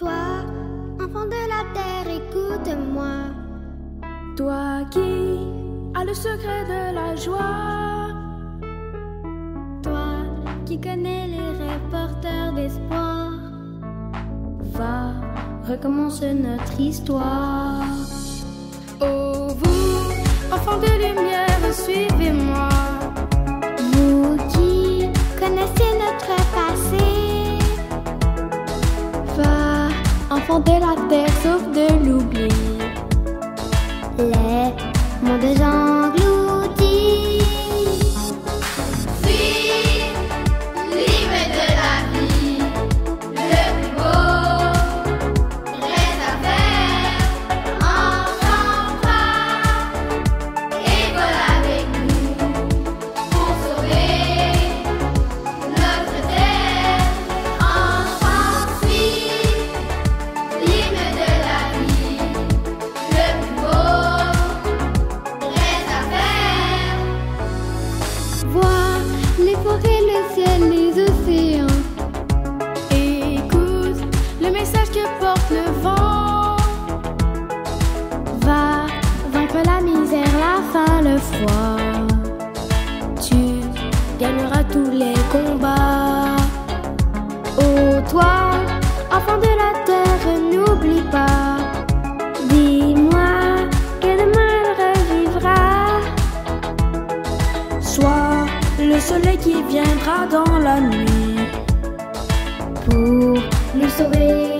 Toi, enfant de la terre, écoute-moi. Toi qui as le secret de la joie. Toi qui connais les rêves d'espoir. Va, recommence notre histoire. Oh vous, enfants de lumière, suivez-moi. De la terre, sauf de l'oubli. Les mondes engloutis. Faim, le froid. Tu gagneras tous les combats. Oh toi, enfant de la terre, n'oublie pas. Dis-moi que demain revivra. Sois le soleil qui viendra dans la nuit. Pour nous sauver